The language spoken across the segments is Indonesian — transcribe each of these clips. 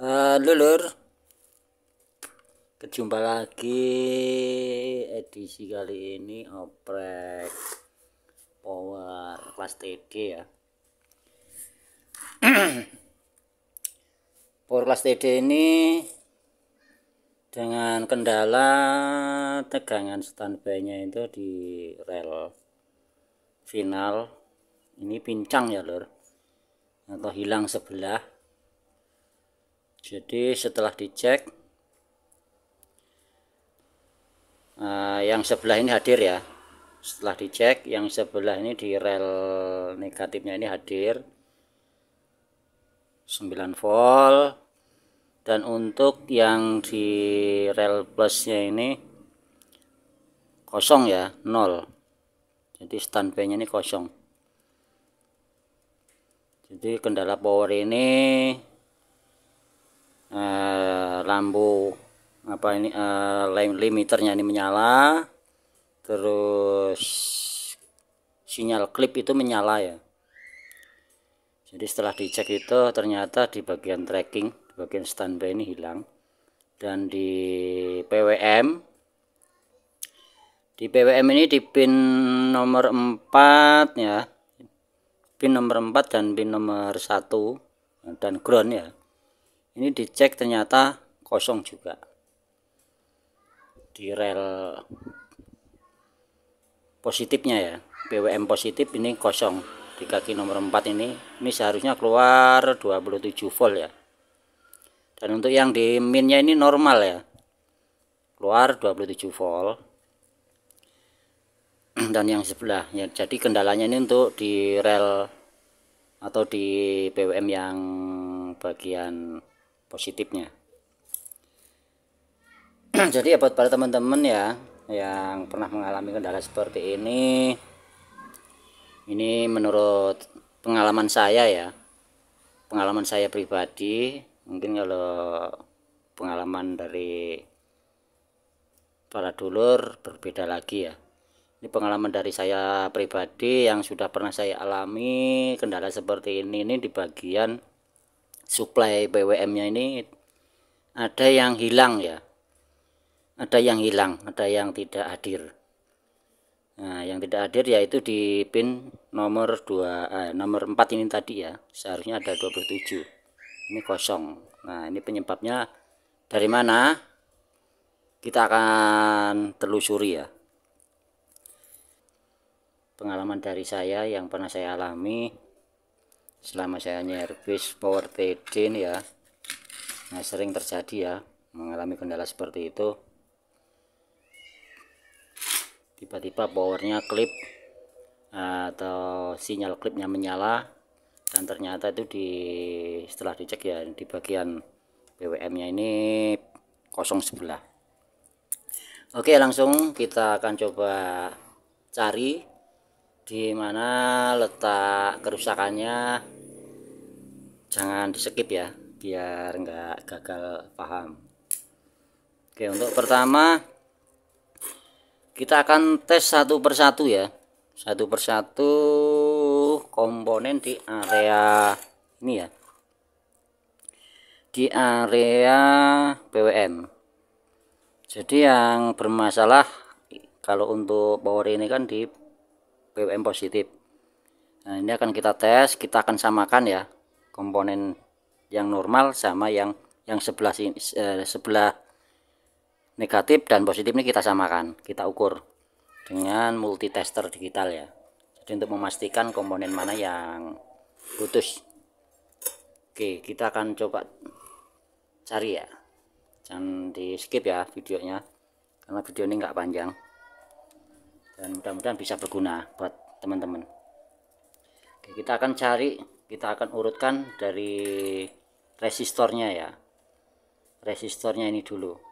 uh, lulur. Kejumpa lagi edisi kali ini oprek power kelas TD ya. Power kelas TD ini dengan kendala tegangan standby nya itu di rel final. Ini pincang ya lur. Atau hilang sebelah. Jadi setelah dicek uh, yang sebelah ini hadir ya. Setelah dicek yang sebelah ini di rel negatifnya ini hadir. 9 volt dan untuk yang di rel plusnya ini kosong ya 0 jadi standby nya ini kosong. Jadi kendala power ini eh, lampu apa ini eh, limiternya ini menyala. Terus sinyal klip itu menyala ya. Jadi setelah dicek itu ternyata di bagian tracking bagian standby ini hilang. Dan di PWM di PWM ini di pin nomor 4 ya. Pin nomor 4 dan pin nomor 1 dan ground ya. Ini dicek ternyata kosong juga. Di rel positifnya ya PWM positif ini kosong. Di kaki nomor 4 ini ini seharusnya keluar 27 volt ya dan untuk yang di minnya ini normal ya. Keluar 27 volt. Dan yang sebelah ya jadi kendalanya ini untuk di rel atau di PWM yang bagian positifnya. Jadi ya buat para teman-teman ya yang pernah mengalami kendala seperti ini ini menurut pengalaman saya ya. Pengalaman saya pribadi mungkin kalau pengalaman dari para dulur berbeda lagi ya. Ini pengalaman dari saya pribadi yang sudah pernah saya alami kendala seperti ini ini di bagian suplai BWM nya ini ada yang hilang ya. Ada yang hilang ada yang tidak hadir. Nah yang tidak hadir yaitu di pin nomor 2 eh, nomor 4 ini tadi ya. Seharusnya ada 27 ini kosong. Nah ini penyebabnya dari mana? Kita akan telusuri ya. Pengalaman dari saya yang pernah saya alami selama saya nyervis power TD ya. Nah sering terjadi ya mengalami kendala seperti itu. Tiba-tiba powernya klip atau sinyal klipnya menyala dan ternyata itu di setelah dicek ya di bagian BWM nya ini kosong sebelah. Oke langsung kita akan coba cari di mana letak kerusakannya. Jangan di skip ya biar enggak gagal paham. Oke untuk pertama kita akan tes satu persatu ya satu persatu komponen di area ini ya. Di area BWM jadi yang bermasalah kalau untuk power ini kan di BWM positif. Nah ini akan kita tes kita akan samakan ya komponen yang normal sama yang yang sebelah sini eh, sebelah negatif dan positif ini kita samakan kita ukur dengan multitester digital ya. Jadi untuk memastikan komponen mana yang putus. Oke kita akan coba cari ya. Jangan di skip ya videonya karena video ini nggak panjang. Dan mudah-mudahan bisa berguna buat teman-teman. Oke, kita akan cari kita akan urutkan dari resistornya ya. Resistornya ini dulu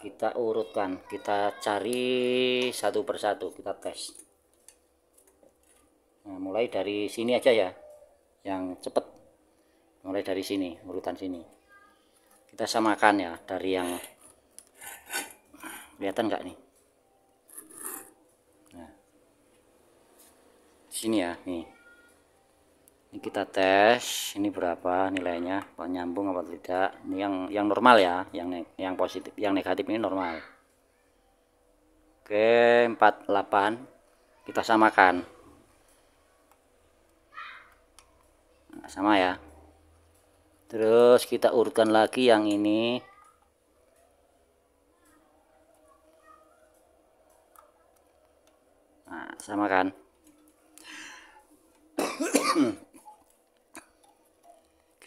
kita urutkan kita cari satu persatu kita tes. Nah, mulai dari sini aja ya yang cepet. Mulai dari sini urutan sini. Kita samakan ya dari yang kelihatan nggak nih? Nah sini ya nih ini kita tes ini berapa nilainya apa nyambung apa tidak. Ini yang yang normal ya yang yang positif yang negatif ini normal. Oke 48 kita samakan. Nah, sama ya. Terus kita urutkan lagi yang ini. Nah sama kan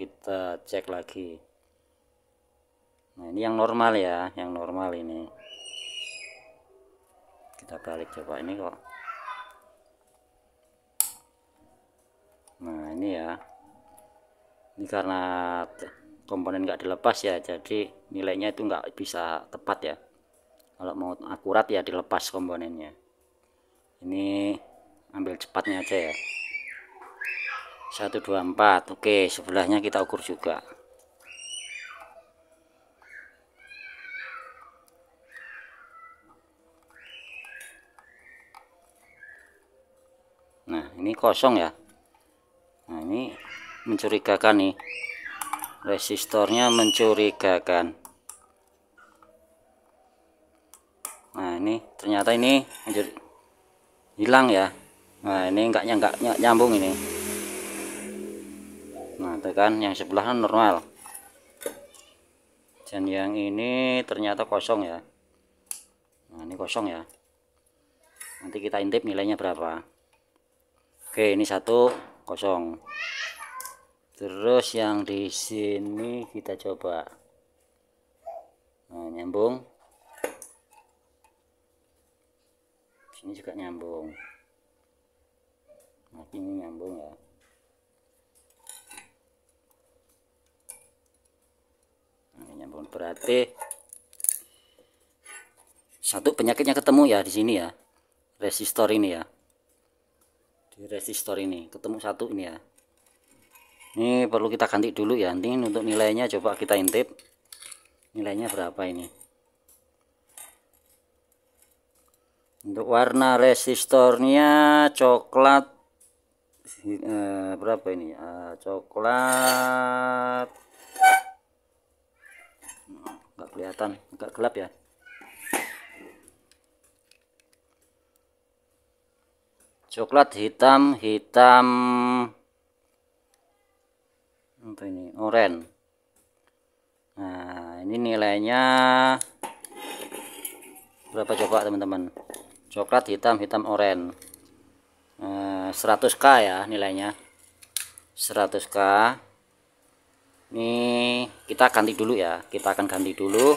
kita cek lagi. Nah ini yang normal ya yang normal ini. Kita balik coba ini kok. Nah ini ya. Ini karena komponen nggak dilepas ya jadi nilainya itu nggak bisa tepat ya. Kalau mau akurat ya dilepas komponennya. Ini ambil cepatnya aja ya 124 oke sebelahnya kita ukur juga. Nah ini kosong ya. Nah ini mencurigakan nih. Resistornya mencurigakan. Nah ini ternyata ini hilang ya. Nah ini enggak enggak nyambung ini nah itu kan yang sebelah normal. Dan yang ini ternyata kosong ya. Nah ini kosong ya. Nanti kita intip nilainya berapa. Oke ini satu kosong. Terus yang di sini kita coba. Nah nyambung. Sini juga nyambung. Nah ini nyambung ya nyambung berarti satu penyakitnya ketemu ya di sini ya. Resistor ini ya. Di resistor ini ketemu satu ini ya. Ini perlu kita ganti dulu ya. Nanti untuk nilainya coba kita intip. Nilainya berapa ini? Untuk warna resistornya coklat eh, berapa ini? Eh, coklat nggak kelihatan. Agak gelap ya? Coklat hitam hitam. Apa ini? Oranye. Nah ini nilainya berapa coba teman-teman? Coklat hitam hitam oranye. Nah, 100k ya nilainya. 100k ini kita ganti dulu ya. Kita akan ganti dulu.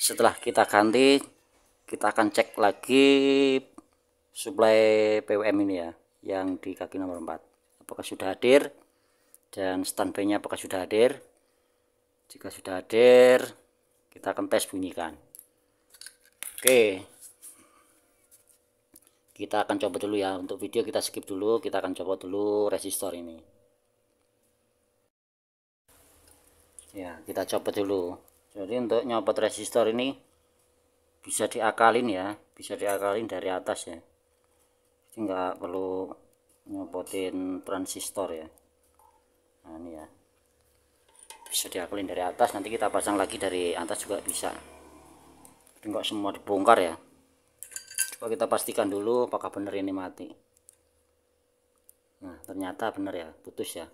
Setelah kita ganti kita akan cek lagi suplai PWM ini ya yang di kaki nomor 4 apakah sudah hadir? Dan standby nya apakah sudah hadir? Jika sudah hadir kita akan tes bunyikan. Oke. Kita akan coba dulu ya. Untuk video kita skip dulu. Kita akan coba dulu resistor ini ya kita copot dulu. Jadi untuk nyopot resistor ini bisa diakalin ya bisa diakalin dari atas ya. Jadi nggak perlu nyopotin transistor ya. Nah ini ya. Bisa diakalin dari atas nanti kita pasang lagi dari atas juga bisa. Jadi nggak semua dibongkar ya. Coba kita pastikan dulu apakah benar ini mati. Nah ternyata benar ya putus ya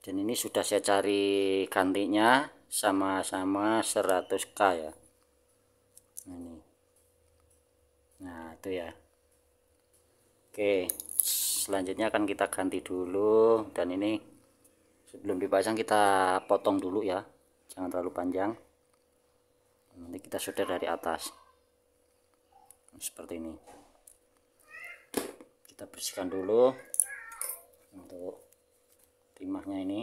dan ini sudah saya cari gantinya sama-sama 100k ya. Ini. Nah itu ya. Oke selanjutnya akan kita ganti dulu. Dan ini sebelum dipasang kita potong dulu ya. Jangan terlalu panjang. Nanti kita solder dari atas. Seperti ini. Kita bersihkan dulu untuk timahnya ini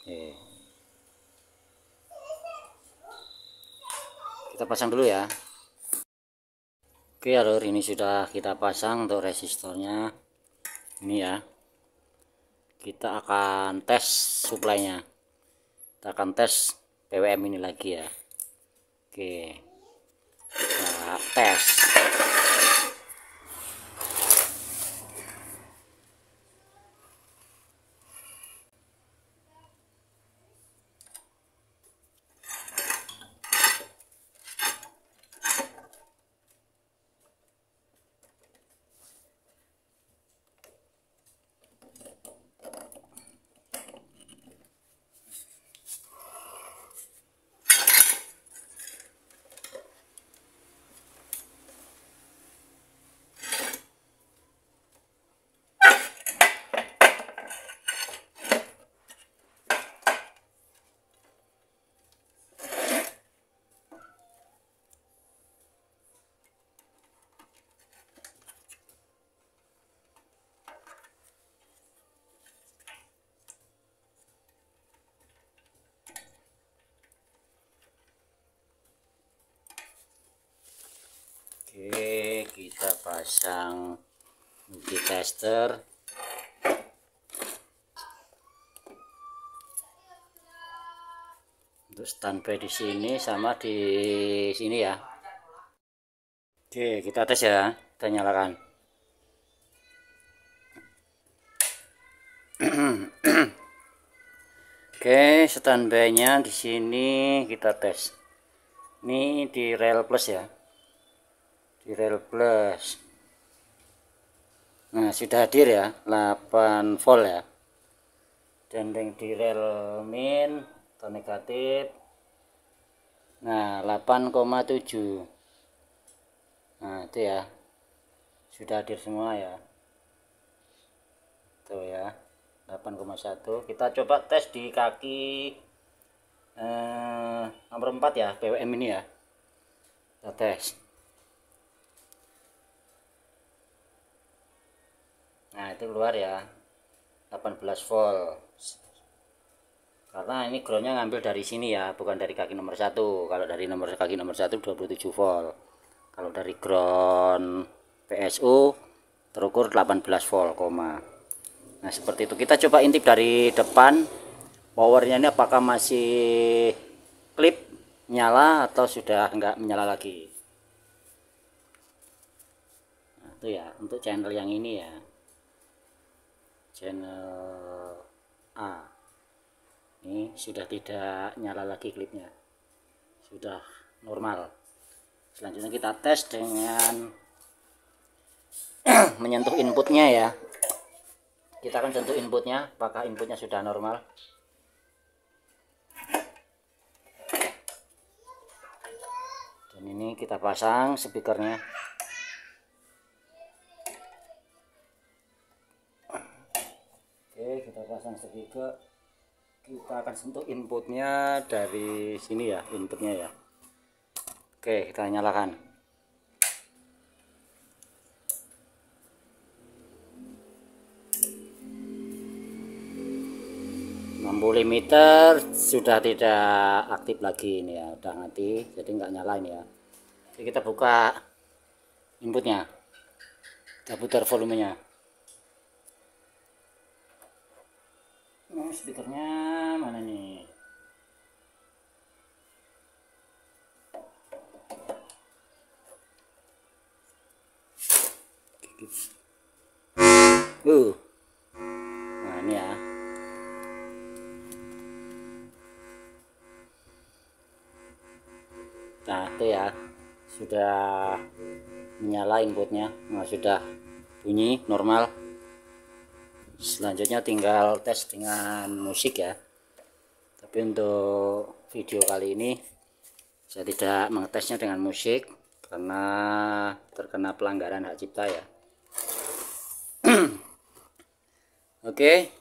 Oke. Kita pasang dulu ya. Oke, alur ini sudah kita pasang untuk resistornya. Ini ya. Kita akan tes suplainya. Kita akan tes PWM ini lagi ya. Oke. Kita tes. Oke, kita pasang multitester. Untuk standby di sini sama di sini ya. Oke, kita tes ya. Kita nyalakan. Oke, standby-nya di sini kita tes. Ini di rel plus ya di rel plus. Nah sudah hadir ya 8 volt ya. Dan di rel min atau negatif. Nah 8,7 nah itu ya. Sudah hadir semua ya. Tuh ya 8,1 kita coba tes di kaki eh, nomor 4 ya PWM ini ya. Kita tes nah itu keluar ya 18 volt. Karena ini groundnya ngambil dari sini ya bukan dari kaki nomor satu. Kalau dari nomor kaki nomor satu 27 volt. Kalau dari ground PSU terukur 18 volt koma. Nah seperti itu. Kita coba intip dari depan. Powernya ini apakah masih klip nyala atau sudah enggak menyala lagi? Nah, itu ya untuk channel yang ini ya channel A. Ini sudah tidak nyala lagi klipnya. Sudah normal. Selanjutnya kita tes dengan menyentuh inputnya ya. Kita akan sentuh inputnya apakah inputnya sudah normal? Dan ini kita pasang speakernya pasang speaker kita akan sentuh inputnya dari sini ya inputnya ya. Oke kita nyalakan. Limiter sudah tidak aktif lagi ini ya udah mati jadi nggak nyala ini ya. Jadi kita buka inputnya. Kita putar volumenya speakernya mana nih? Uh nah ini ya. Nah itu ya. Sudah menyala inputnya. Nah, sudah bunyi normal selanjutnya tinggal tes dengan musik ya. Tapi untuk video kali ini saya tidak mengetesnya dengan musik karena terkena pelanggaran hak cipta ya. Oke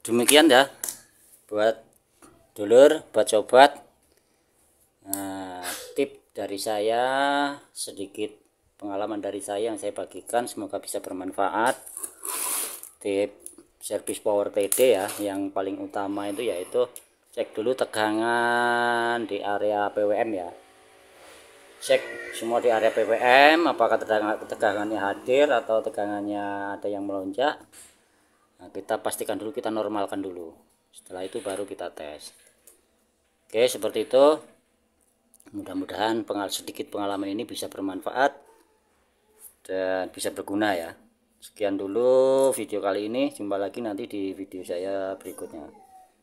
demikian ya. Buat dulur buat sobat. Nah, tip dari saya sedikit pengalaman dari saya yang saya bagikan semoga bisa bermanfaat. Tip servis power PD ya yang paling utama itu yaitu cek dulu tegangan di area PWM ya. Cek semua di area PWM apakah tegangannya hadir atau tegangannya ada yang melonjak. Nah, kita pastikan dulu kita normalkan dulu. Setelah itu baru kita tes. Oke seperti itu. Mudah-mudahan pengal sedikit pengalaman ini bisa bermanfaat dan bisa berguna ya sekian dulu video kali ini. Jumpa lagi nanti di video saya berikutnya.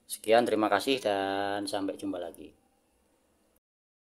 Sekian terima kasih dan sampai jumpa lagi